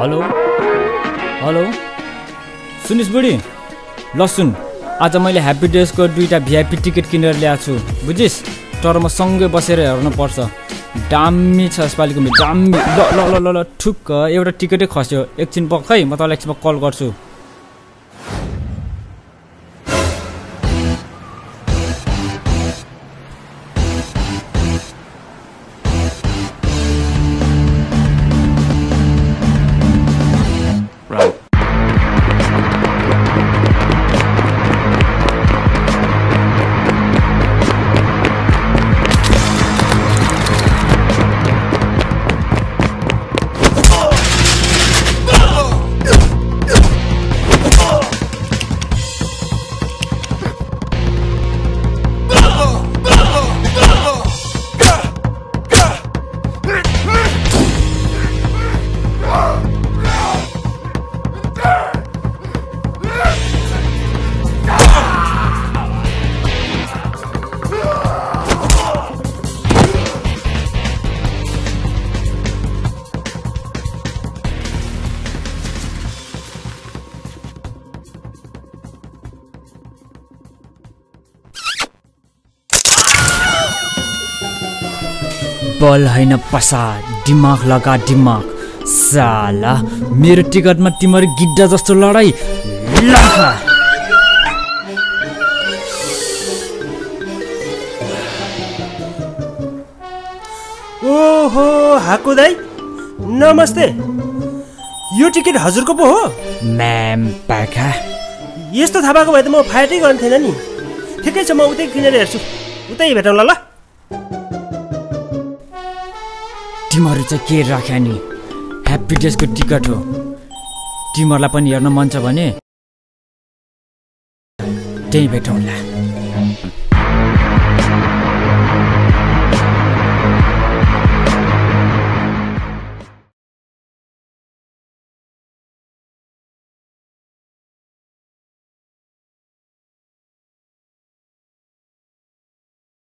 Hello? Hello? सुनिस् बुढी ल सुन। आज मैले ह्याप्पी डेजको दुईवटा भिआइपी टिकट किनेर ल्याएको छु। बुझिस्? तर म सँगै बसेर हेर्नुपर्छ। दामी छ यसपालिको दामी। ल ल ल ल ठुक्क। एउटा टिकटै खस्यो। एकछिन है म तपाईँलाई एकछिनमा कल गर्छु। बल होइन पसा दिमाग लगा दिमाग साला मेरो टिकटमा तिमीहरू गिड्डा जस्तो लडाई लगा ओहो हाकु दाई नमस्ते यो टिकट हजुरको पो हो? म्याम पाखा यस्तो थाहा पाएको भए त म फाइटै गर्ने थिएन नि। ठिकै छ म उतै किनेर हेर्छु। उतै भेटौँला ल। तिमीहरू चाहिँ के राख्या नि? ह्याप्पी डेजको टिकट हो। तिमीहरूलाई पनि हेर्न मन छ भने त्यहीँ भेटौँला।